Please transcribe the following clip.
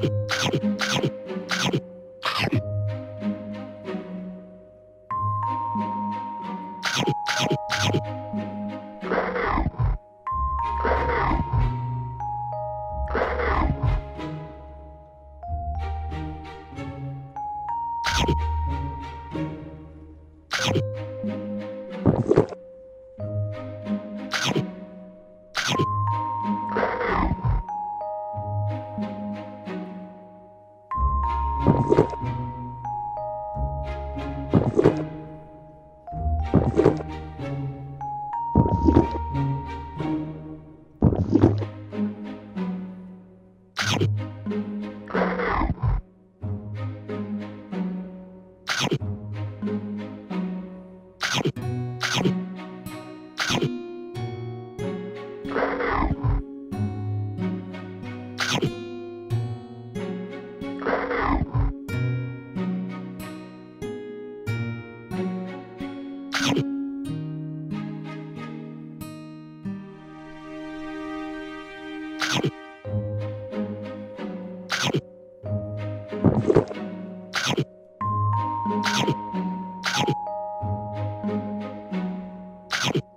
you you Yeah.